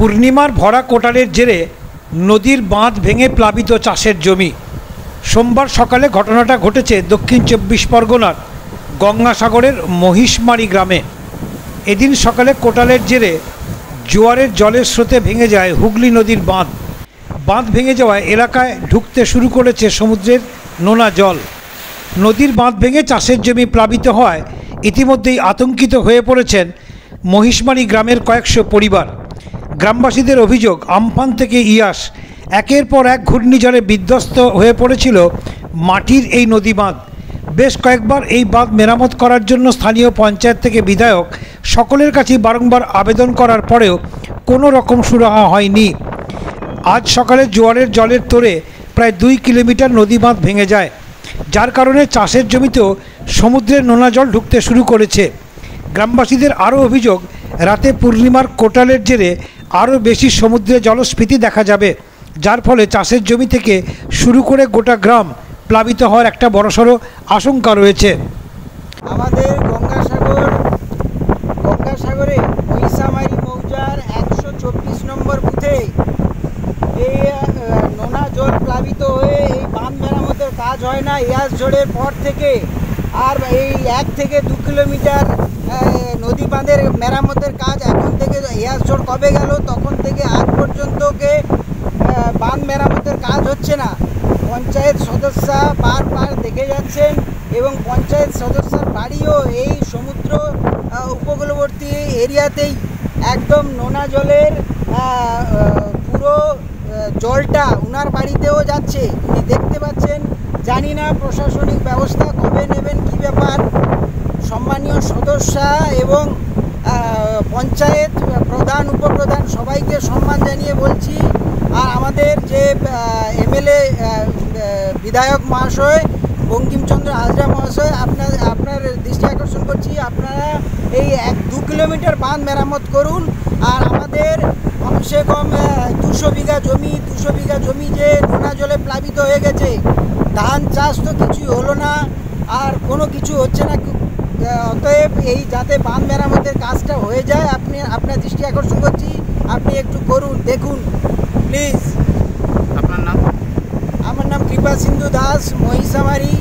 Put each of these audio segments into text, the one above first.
পূর্ণিমার ভরা কোটালের জেরে নদীর বাঁধ ভেঙে প্লাবিত চাষের জমি। সোমবার সকালে ঘটনাটা ঘটেছে দক্ষিণ চব্বিশ পরগনার গঙ্গাসাগরের মহিষমারি গ্রামে। এদিন সকালে কোটালের জেরে জোয়ারের জলের স্রোতে ভেঙে যায় হুগলি নদীর বাঁধ। বাঁধ ভেঙে যাওয়ায় এলাকায় ঢুকতে শুরু করেছে সমুদ্রের নোনা জল। নদীর বাঁধ ভেঙে চাষের জমি প্লাবিত হওয়ায় ইতিমধ্যেই আতঙ্কিত হয়ে পড়েছেন মহিষমারি গ্রামের কয়েকশো পরিবার। গ্রামবাসীদের অভিযোগ, আমফান থেকে ইয়াস। একের পর এক ঘূর্ণিঝড়ে বিধ্বস্ত হয়ে পড়েছিল মাটির এই নদী বাঁধ। বেশ কয়েকবার এই বাঁধ মেরামত করার জন্য স্থানীয় পঞ্চায়েত থেকে বিধায়ক সকলের কাছে বারংবার আবেদন করার পরেও কোনো রকম সুরাহা হয়নি। আজ সকালে জোয়ারের জলের তোরে প্রায় দুই কিলোমিটার নদী বাঁধ ভেঙে যায়, যার কারণে চাষের জমিতেও সমুদ্রের নোনা জল ঢুকতে শুরু করেছে। গ্রামবাসীদের আরও অভিযোগ, রাতে পূর্ণিমার কোটালের জেরে আরও বেশি সমুদ্রে জলস্ফীতি দেখা যাবে, যার ফলে চাষের জমি থেকে শুরু করে গোটা গ্রাম প্লাবিত হওয়ার একটা বড়সড় আশঙ্কা রয়েছে। আমাদের গঙ্গাসাগর, গঙ্গাসাগরে মহিষামারি মৌজার একশো চব্বিশ নম্বর বুথে এই নোনা জল প্লাবিত হয়ে এই বাঁধ মেরামতের কাজ হয় না। ইয়াস ঝড়ের পর থেকে আর এই এক থেকে দু কিলোমিটার নদী বাঁধের মেরামতের কাজ ইয়াস ঝড় কবে গেল তখন থেকে আজ পর্যন্তকে আহ, বাঁধ মেরামতের কাজ হচ্ছে না। পঞ্চায়েত সদস্যা বারবার দেখে যাচ্ছেন এবং পঞ্চায়েত সদস্যার বাড়িও এই সমুদ্র উপকূলবর্তী এরিয়াতেই একদম নোনা জলের পুরো জলটা উনার বাড়িতেও যাচ্ছে। উনি দেখতে পাচ্ছেন জানি না প্রশাসনিক ব্যবস্থা কবে নেবেন কি ব্যাপার। সম্মানীয় সদস্যা এবং পঞ্চায়েত প্রধান উপপ্রধান সবাইকে সম্মান জানিয়ে বলছি। আর আমাদের যে এমএলএ বিধায়ক মহাশয়, বঙ্কিমচন্দ্র হাজরা মহাশয়, আপনার আপনার দৃষ্টি আকর্ষণ করছি। আপনারা এই এক দু কিলোমিটার বাঁধ মেরামত করুন। আর আমাদের কমসে কম দুশো বিঘা জমি, দুশো বিঘা জমি যে নোনা জলে প্লাবিত হয়ে গেছে, ধান চাষ তো কিছুই হলো না। আর কোনো কিছু হচ্ছে না অতএব এই যাতে বাঁধ মেরামতের কাজটা হয়ে যায় আপনি আপনার দৃষ্টি আকর্ষণ করছি আপনি একটু করুন দেখুন প্লিজ আপনার নাম? আমার নাম কৃপা সিন্ধু দাস মহিষামারি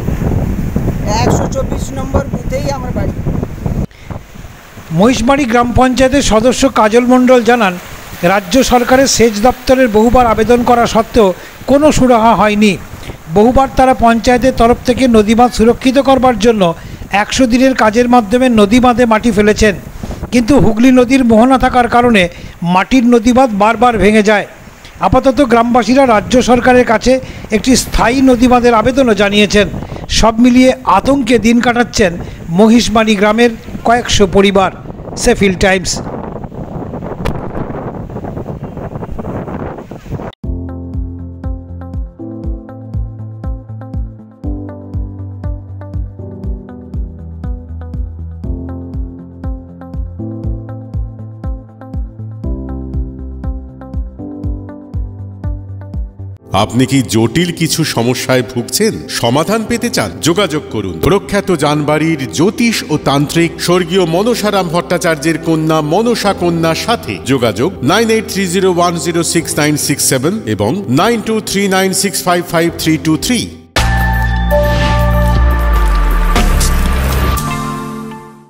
একশো চব্বিশ নম্বর বুথেই আমার বাড়ি। মহিষমারি গ্রাম পঞ্চায়েতের সদস্য কাজল মণ্ডল জানান রাজ্য সরকারের সেচ দপ্তরের বহুবার আবেদন করা সত্ত্বেও কোনো সুরাহা হয়নি। বহুবার তারা পঞ্চায়েতের তরফ থেকে নদী বাঁধ সুরক্ষিত করবার জন্য একশো দিনের কাজের মাধ্যমে নদী বাঁধে মাটি ফেলেছেন। কিন্তু হুগলি নদীর মোহনা থাকার কারণে মাটির নদী বাঁধ বারবার ভেঙে যায়। আপাতত গ্রামবাসীরা রাজ্য সরকারের কাছে একটি স্থায়ী নদী বাঁধের আবেদনও জানিয়েছেন। সব মিলিয়ে আতঙ্কে দিন কাটাচ্ছেন মহিষবাণী গ্রামের কয়েকশো পরিবার। সেফিল টাইমস। আপনি কি জটিল কিছু সমস্যায় ভুগছেন? সমাধান পেতে চান? যোগাযোগ করুন। প্রখ্যাত জানবাড়ির জ্যোতিষ ও তান্ত্রিক স্বর্গীয় মনসারাম ভট্টাচার্যের কন্যা মনসা কন্যার সাথে যোগাযোগ nine eight three zero one zero six nine six seven এবং nine two three nine six five five three two three.